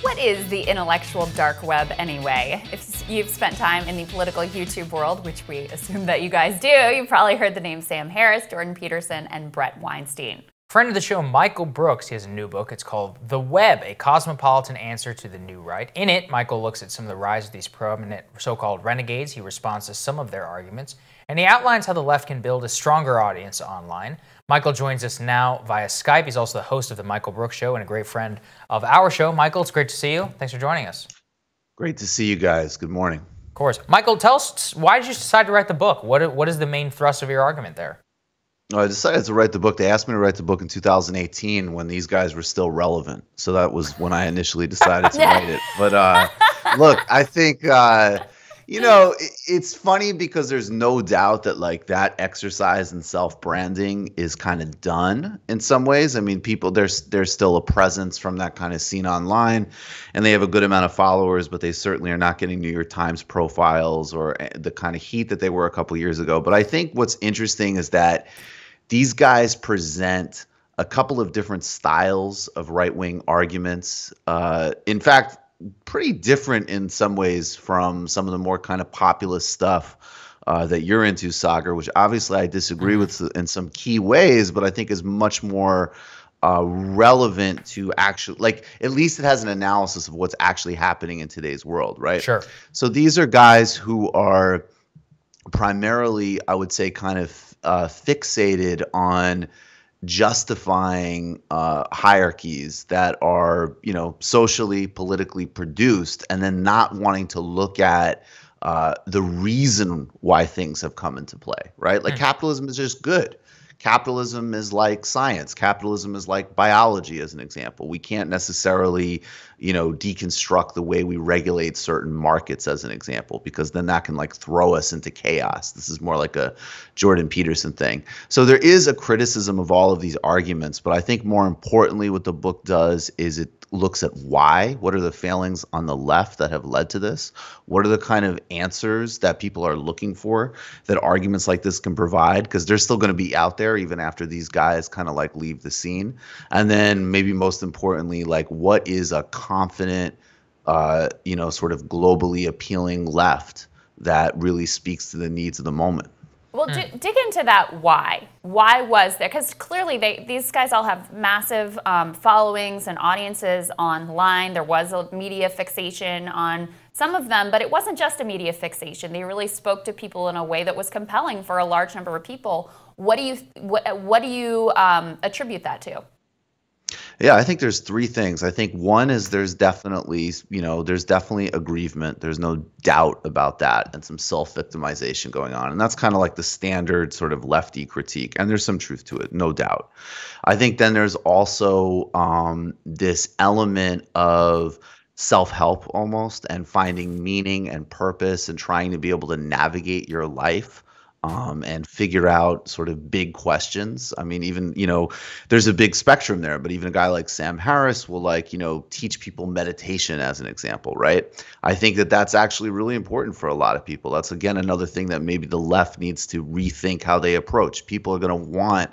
What is the intellectual dark web anyway? If you've spent time in the political YouTube world, which we assume that you guys do, you've probably heard the names Sam Harris, Jordan Peterson, and Bret Weinstein. Friend of the show, Michael Brooks, he has a new book. It's called The Web, a cosmopolitan answer to the new right. In it, Michael looks at some of the rise of these prominent so called renegades. He responds to some of their arguments, and he outlines how the left can build a stronger audience online. Michael joins us now via Skype. He's also the host of The Michael Brooks Show and a great friend of our show. Michael, it's great to see you. Thanks for joining us. Great to see you guys. Good morning. Of course. Michael, tell us why did you decide to write the book? What, what is the main thrust of your argument there? I decided to write the book. They asked me to write the book in 2018 when these guys were still relevant. So that was when I initially decided to write it. But uh, look, I think uh, you know it's funny because there's no doubt that like that exercise in self branding is kind of done in some ways. I mean, people there's there's still a presence from that kind of scene online, and they have a good amount of followers, but they certainly are not getting New York Times profiles or eh, the kind of heat that they were a couple years ago. But I think what's interesting is that these guys present a couple of different styles of right wing arguments. Uh, in fact, pretty different in some ways from some of the more kind of populist stuff uh, that you're into, Saagar, which obviously I disagree mm-hmm. with in some key ways, but I think is much more uh, relevant to actually, like, at least it has an analysis of what's actually happening in today's world, right? Sure. So these are guys who are primarily, I would say, kind of uh, fixated on justifying uh, hierarchies that are you know socially politically produced and then not wanting to look at uh, the reason why things have come into play right like mm. capitalism is just good capitalism is like science. Capitalism is like biology as an example. We can't necessarily you know deconstruct the way we regulate certain markets as an example because then that can like throw us into chaos. This is more like a jordan peterson thing. So there is a criticism of all of these arguments but i think more importantly what the book does is it looks at why what are the failings on the left that have led to this? What are the kind of answers that people are looking for that arguments like this can provide? Because they're still going to be out there even after these guys kind of like leave the scene. And then maybe most importantly like what is a confident uh, you know sort of globally appealing left that really speaks to the needs of the moment well, d- dig into that why. Why was there? Because clearly, they, these guys all have massive um, followings and audiences online. There was a media fixation on some of them, but it wasn't just a media fixation. They really spoke to people in a way that was compelling for a large number of people. What do you what, what do you um, attribute that to? Yeah, I think there's three things. I think one is there's definitely, you know, there's definitely aggrievement. There's no doubt about that and some self-victimization going on. And that's kind of like the standard sort of lefty critique. And there's some truth to it, no doubt. I think then there's also um, this element of self-help almost and finding meaning and purpose and trying to be able to navigate your life um, and figure out sort of big questions. I mean, even, you know, there's a big spectrum there, but even a guy like Sam Harris will, like, you know, teach people meditation as an example, right? I think that that's actually really important for a lot of people. That's, again, another thing that maybe the left needs to rethink how they approach. People are going to want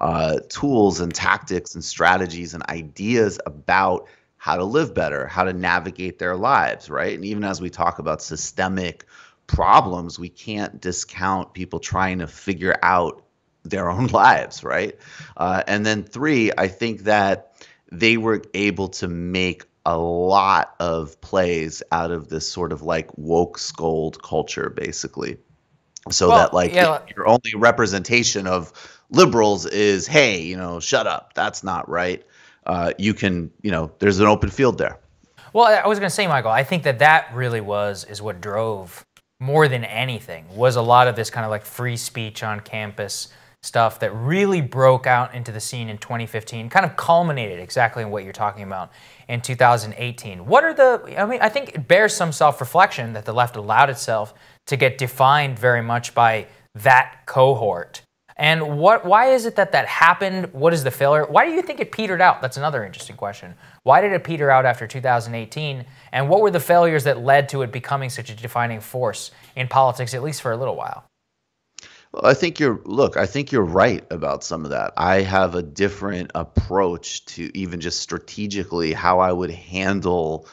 uh, tools and tactics and strategies and ideas about how to live better, how to navigate their lives, right? And even as we talk about systemic problems, we can't discount people trying to figure out their own lives, right? Uh, and then three, I think that they were able to make a lot of plays out of this sort of like woke scold culture, basically. So well, that like yeah. your only representation of liberals is, hey, you know, shut up. That's not right. Uh, you can, you know, there's an open field there. Well, I was going to say, Michael, I think that that really was is what drove more than anything was a lot of this kind of like free speech on campus stuff that really broke out into the scene in 2015, kind of culminated exactly in what you're talking about in 2018. What are the, I mean, I think it bears some self reflection that the left allowed itself to get defined very much by that cohort. And what, why is it that that happened? What is the failure? Why do you think it petered out? That's another interesting question. Why did it peter out after 2018? And what were the failures that led to it becoming such a defining force in politics, at least for a little while? Well, I think you're look, I think you're right about some of that. I have a different approach to even just strategically how I would handle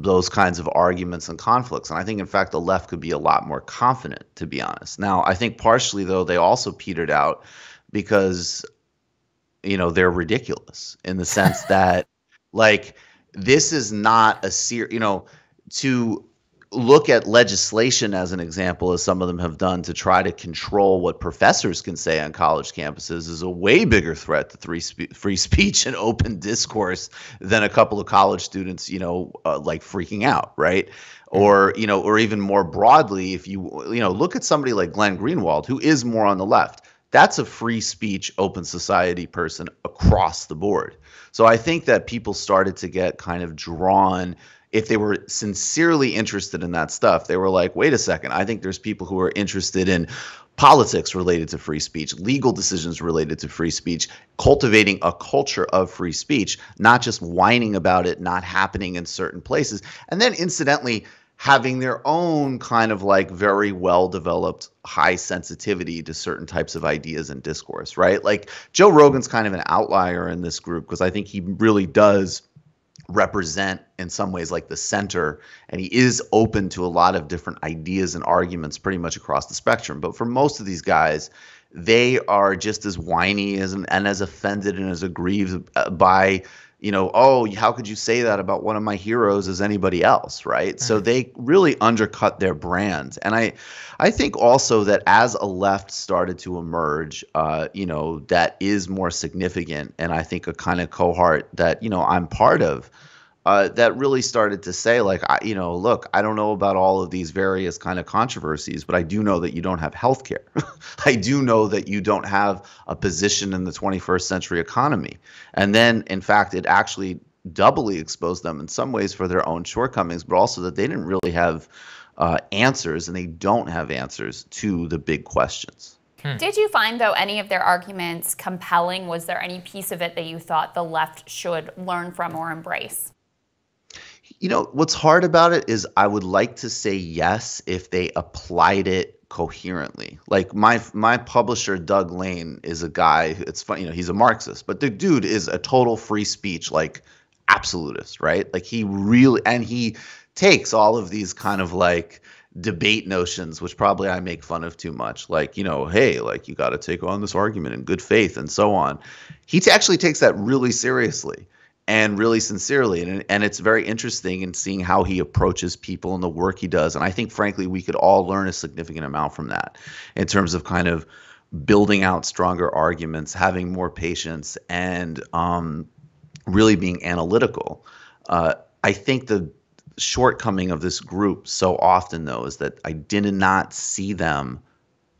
those kinds of arguments and conflicts. And I think in fact the left could be a lot more confident to be honest. Now, I think partially though they also petered out because you know, they're ridiculous in the sense that like this is not a ser you know, to look at legislation as an example, as some of them have done to try to control what professors can say on college campuses, is a way bigger threat to free, spe- free speech and open discourse than a couple of college students, you know, uh, like freaking out, right? Or you know, or even more broadly, if you you know look at somebody like Glenn Greenwald, who is more on the left, that's a free speech, open society person across the board. So I think that people started to get kind of drawn if they were sincerely interested in that stuff, they were like, wait a second, I think there's people who are interested in politics related to free speech, legal decisions related to free speech, cultivating a culture of free speech, not just whining about it not happening in certain places. And then incidentally, having their own kind of like very well developed high sensitivity to certain types of ideas and discourse, right? Like Joe Rogan's kind of an outlier in this group because I think he really does represent in some ways like the center and he is open to a lot of different ideas and arguments pretty much across the spectrum. But for most of these guys they are just as whiny as and as offended and as aggrieved uh, by you know, oh, how could you say that about one of my heroes as anybody else, right? Mm-hmm. So they really undercut their brand, and I, I think also that as a left started to emerge, uh, you know, that is more significant, and I think a kind of cohort that you know I'm part of uh, that really started to say like I, you know look i don't know about all of these various kind of controversies but i do know that you don't have health care i do know that you don't have a position in the 21st century economy and then in fact it actually doubly exposed them in some ways for their own shortcomings but also that they didn't really have uh, answers and they don't have answers to the big questions Hmm. Did you find, though, any of their arguments compelling? Was there any piece of it that you thought the left should learn from or embrace? You know, what's hard about it is I would like to say yes if they applied it coherently. Like my my publisher Doug Lain is a guy. It's funny, you know, he's a Marxist, but the dude is a total free speech like absolutist, right? Like he really and he takes all of these kind of like debate notions, which probably I make fun of too much. Like, you know, hey, like you got to take on this argument in good faith and so on. He t- actually takes that really seriously and really sincerely. And, and it's very interesting in seeing how he approaches people and the work he does. And I think, frankly, we could all learn a significant amount from that in terms of kind of building out stronger arguments, having more patience, and um, really being analytical. Uh, I think the shortcoming of this group so often, though, is that I did not see them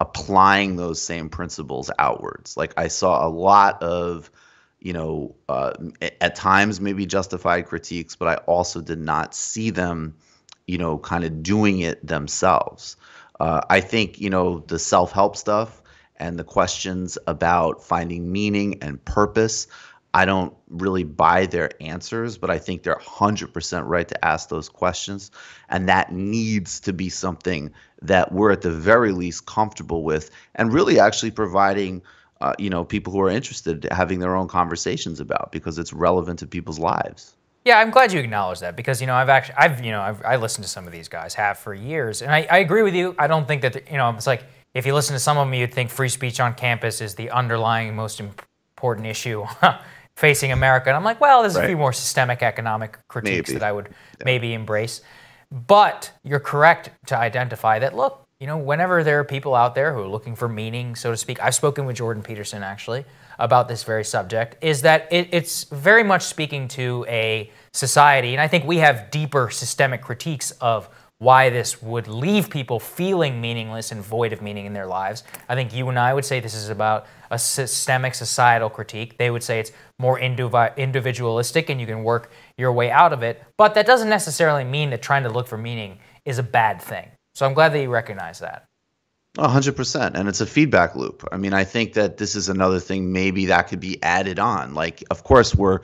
applying those same principles outwards. Like I saw a lot of you know, uh, at times maybe justified critiques, but I also did not see them, you know, kind of doing it themselves. Uh, I think, you know, the self help stuff and the questions about finding meaning and purpose, I don't really buy their answers, but I think they're 100% right to ask those questions. And that needs to be something that we're at the very least comfortable with and really actually providing uh, you know, people who are interested having their own conversations about because it's relevant to people's lives. Yeah, I'm glad you acknowledge that because you know I've actually I've you know I've I listened to some of these guys have for years, and I, I agree with you. I don't think that you know it's like if you listen to some of them, you'd think free speech on campus is the underlying most important issue facing America, and I'm like, well, there's right. a few more systemic economic critiques maybe. that I would yeah. maybe embrace. But you're correct to identify that. Look, you know, whenever there are people out there who are looking for meaning, so to speak, I've spoken with Jordan Peterson actually about this very subject, is that it, it's very much speaking to a society, and I think we have deeper systemic critiques of why this would leave people feeling meaningless and void of meaning in their lives. I think you and I would say this is about a systemic societal critique. They would say it's more individualistic and you can work your way out of it. But that doesn't necessarily mean that trying to look for meaning is a bad thing. So I'm glad that you recognize that. Hundred percent, and it's a feedback loop. I mean, I think that this is another thing maybe that could be added on. Like, of course, we're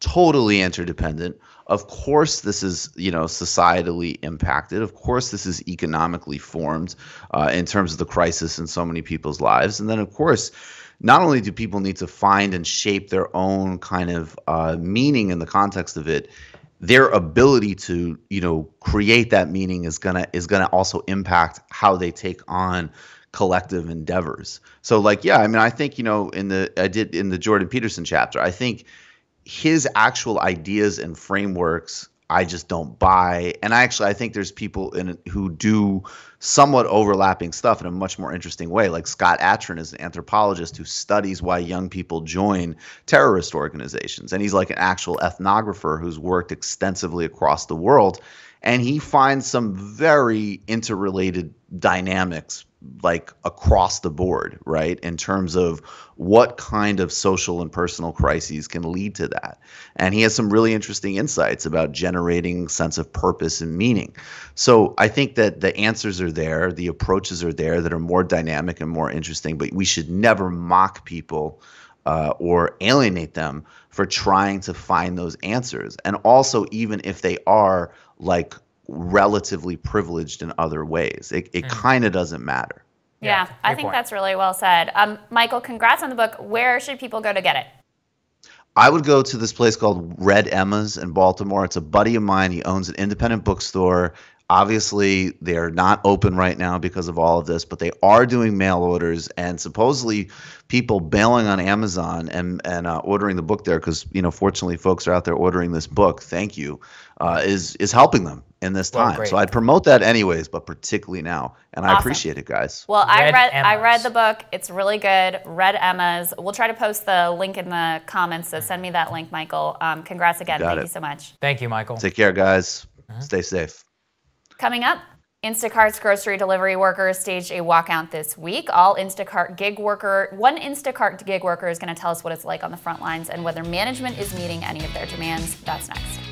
totally interdependent. Of course, this is you know societally impacted. Of course, this is economically formed uh, in terms of the crisis in so many people's lives. And then, of course, not only do people need to find and shape their own kind of uh, meaning in the context of it, their ability to you know create that meaning is gonna is gonna also impact how they take on collective endeavors. So like yeah, I mean I think you know in the I did in the Jordan Peterson chapter, I think his actual ideas and frameworks I just don't buy. And I actually I think there's people in who do somewhat overlapping stuff in a much more interesting way. Like Scott Atran is an anthropologist who studies why young people join terrorist organizations. And he's like an actual ethnographer who's worked extensively across the world. And he finds some very interrelated dynamics like across the board, right? In terms of what kind of social and personal crises can lead to that. And he has some really interesting insights about generating sense of purpose and meaning. So I think that the answers are there, the approaches are there that are more dynamic and more interesting, but we should never mock people uh, or alienate them for trying to find those answers. And also, even if they are like relatively privileged in other ways. It, it mm. kind of doesn't matter. Yeah, yeah I think point. that's really well said. Um, Michael, congrats on the book. Where should people go to get it? I would go to this place called Red Emma's in Baltimore. It's a buddy of mine. He owns an independent bookstore. Obviously, they're not open right now because of all of this, but they are doing mail orders, and supposedly, people bailing on Amazon and and uh, ordering the book there because you know, fortunately, folks are out there ordering this book. Thank you, uh, is is helping them in this time. Well, so I'd promote that anyways, but particularly now, and awesome. I appreciate it, guys. Well, Red I read Emma's. I read the book. It's really good. Red Emma's. We'll try to post the link in the comments. So send me that link, Michael. Um, congrats again. Got Thank it. you so much. Thank you, Michael. Take care, guys. Uh-huh. Stay safe. Coming up, Instacart's grocery delivery workers staged a walkout this week. All Instacart gig worker, one Instacart gig worker is going to tell us what it's like on the front lines and whether management is meeting any of their demands. That's next.